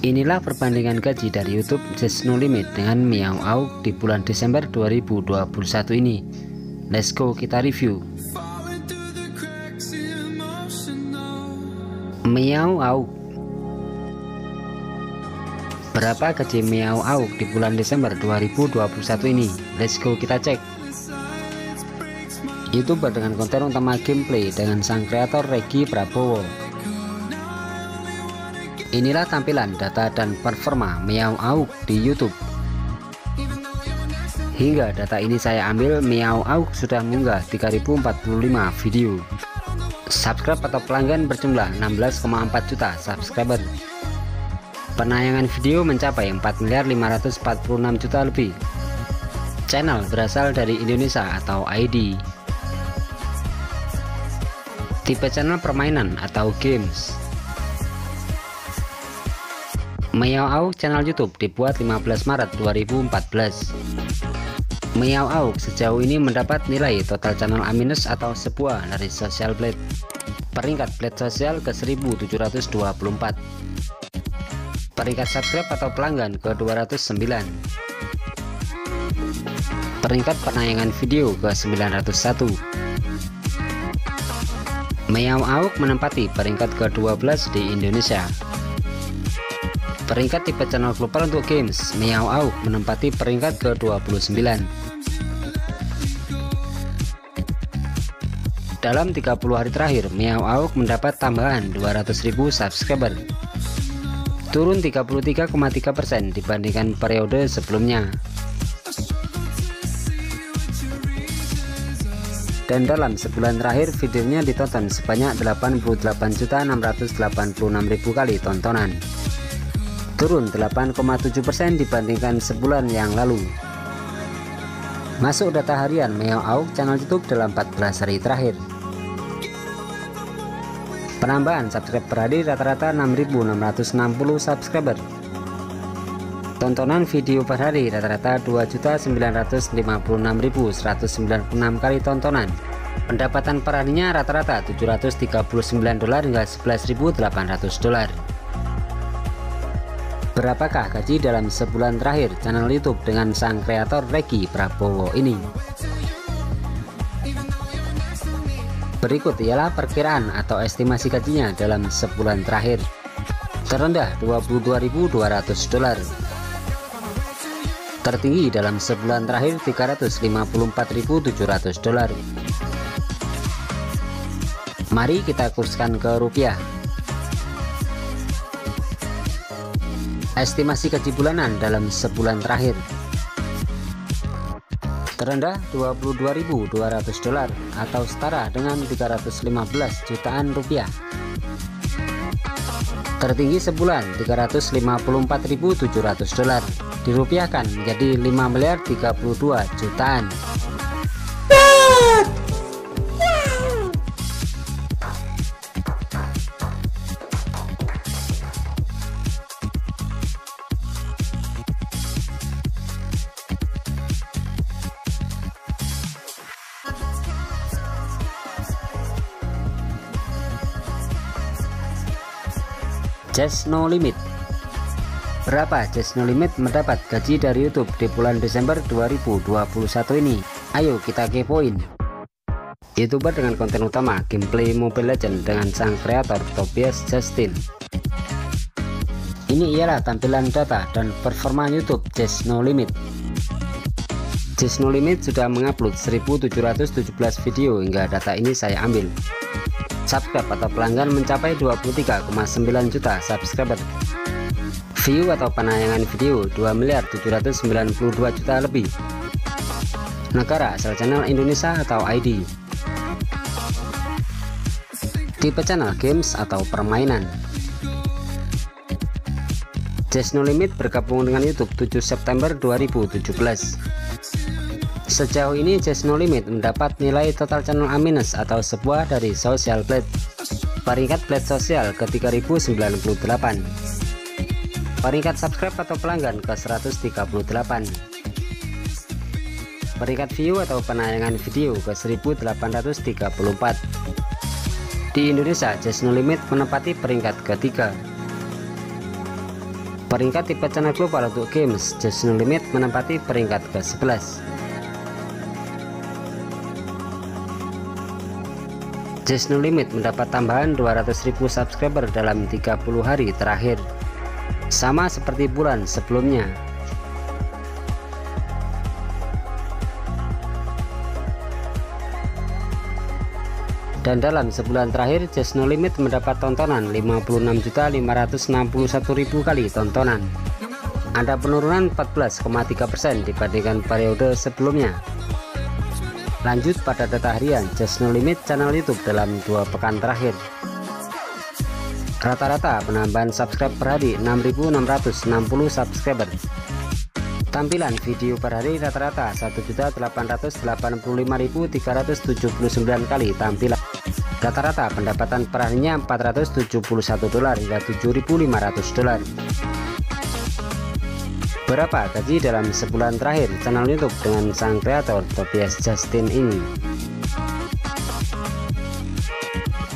Inilah perbandingan gaji dari YouTube Just No Limit dengan Miao Auk di bulan Desember 2021 ini. Let's go kita review. Miao Auk Berapa gaji Miao Auk di bulan Desember 2021 ini? Let's go kita cek. YouTuber dengan konten utama gameplay dengan sang kreator Regi Prabowo Inilah tampilan data dan performa Miao Auk di YouTube. Hingga data ini saya ambil, Miao Auk sudah mengunggah 3045 video. Subscribe atau pelanggan berjumlah 16,4 juta subscriber. Penayangan video mencapai 4 miliar 546 juta lebih. Channel berasal dari Indonesia atau ID. Tipe channel permainan atau games. Miao Auk channel YouTube dibuat 15 Maret 2014. Miao Auk sejauh ini mendapat nilai total channel A- atau sebuah dari Social Blade. Peringkat Blade Sosial ke 1724. Peringkat subscribe atau pelanggan ke 209. Peringkat penayangan video ke 901. Miao Auk menempati peringkat ke-12 di Indonesia. Peringkat tipe channel global untuk games, Miao Auk menempati peringkat ke-29. Dalam 30 hari terakhir, Miao Auk mendapat tambahan 200.000 subscriber. Turun 33,3% dibandingkan periode sebelumnya. dan dalam sebulan terakhir videonya ditonton sebanyak 88.686.000 kali tontonan turun 8,7% dibandingkan sebulan yang lalu. Masuk data harian Meo Auk channel YouTube dalam 14 hari terakhir. Penambahan subscribe per hari rata-rata 6.660 subscriber. Tontonan video per hari rata-rata 2.956.196 kali tontonan. Pendapatan per harinya rata-rata 739 dolar hingga 11.800 dolar. Berapakah gaji dalam sebulan terakhir channel YouTube dengan sang kreator Regi Prabowo ini? Berikut ialah perkiraan atau estimasi gajinya dalam sebulan terakhir. Terendah 22.200 dolar. Tertinggi dalam sebulan terakhir 354.700 dolar. Mari kita kurskan ke rupiah. Estimasi gaji bulanan dalam sebulan terakhir. Terendah 22.200 dolar atau setara dengan 315 jutaan rupiah. Tertinggi sebulan 354.700 dolar dirupiahkan menjadi 5 miliar 32 jutaan Just No Limit. Berapa Just No Limit mendapat gaji dari YouTube di bulan Desember 2021 ini? Ayo kita kepoin. Youtuber dengan konten utama gameplay Mobile Legends dengan sang kreator Tobias Justin. Ini ialah tampilan data dan performa YouTube Just No Limit. Just No Limit sudah mengupload 1717 video hingga data ini saya ambil subscribe atau pelanggan mencapai 23,9 juta subscriber. View atau penayangan video 2 miliar 792 juta lebih. Negara asal channel Indonesia atau ID tipe channel games atau permainan. Just No Limit bergabung dengan YouTube 7 September 2017 Sejauh ini Just No Limit mendapat nilai total channel A- atau sebuah dari Social Blade. Peringkat Blade Sosial ke 3098. Peringkat subscribe atau pelanggan ke 138. Peringkat view atau penayangan video ke 1834. Di Indonesia, Just No Limit menempati peringkat ketiga. Peringkat tipe channel global untuk games Just No Limit menempati peringkat ke-11 Just No Limit mendapat tambahan 200.000 subscriber dalam 30 hari terakhir. Sama seperti bulan sebelumnya. Dan dalam sebulan terakhir Just No Limit mendapat tontonan 56.561.000 kali tontonan. Ada penurunan 14,3% dibandingkan periode sebelumnya lanjut pada data harian Just No Limit channel YouTube dalam dua pekan terakhir rata-rata penambahan subscribe per hari 6.660 subscriber Tampilan video per hari rata-rata 1.885.379 kali tampilan. Rata-rata pendapatan per harinya 471 dolar hingga 7.500 dolar. Berapa gaji dalam sebulan terakhir channel YouTube dengan sang kreator Tobias Justin ini?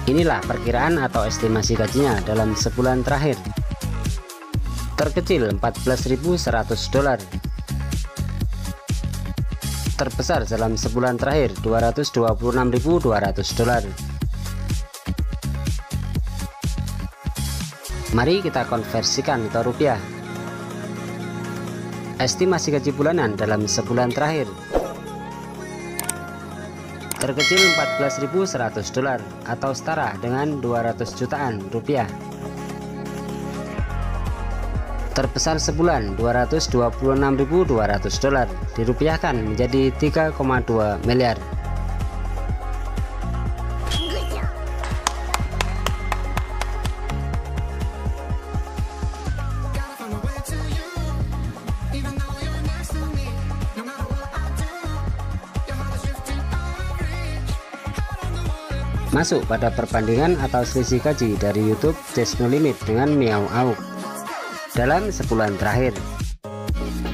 Inilah perkiraan atau estimasi gajinya dalam sebulan terakhir. Terkecil 14.100 dolar. Terbesar dalam sebulan terakhir 226.200 dolar. Mari kita konversikan ke rupiah estimasi gaji bulanan dalam sebulan terakhir. Terkecil 14.100 dolar atau setara dengan 200 jutaan rupiah. Terbesar sebulan 226.200 dolar dirupiahkan menjadi 3,2 miliar masuk pada perbandingan atau selisih gaji dari YouTube Just No Limit dengan Miao Auk dalam sebulan terakhir.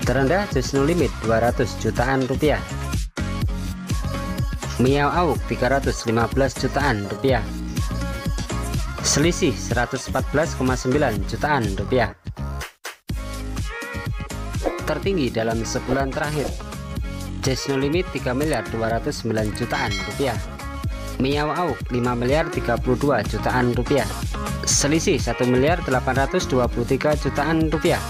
Terendah Just No Limit 200 jutaan rupiah. Miao Auk 315 jutaan rupiah. Selisih 114,9 jutaan rupiah. Tertinggi dalam sebulan terakhir. Just No Limit 3 miliar 209 jutaan rupiah. Miao Auk 5 miliar 32 jutaan rupiah. Selisih 1 miliar 823 jutaan rupiah